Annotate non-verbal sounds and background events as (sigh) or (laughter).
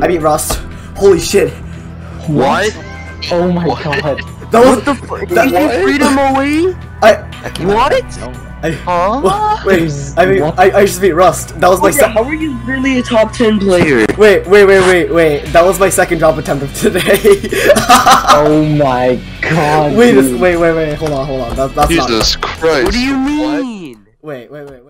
I beat Rust. Holy shit. What? Oh my What? god. That was What the fuck? that- Did you freedom (laughs) away? I. What? I Huh? wait. I mean, What? I, I just beat Rust. That was my Okay, second. how are you really a top 10 player? Wait, wait, wait, wait, wait. That was my second drop attempt of today. (laughs) Oh my god. wait, dude. this, wait, wait, wait. Hold on, hold on. That, that's not. Jesus Christ. What do you mean? Wait, wait, wait, wait.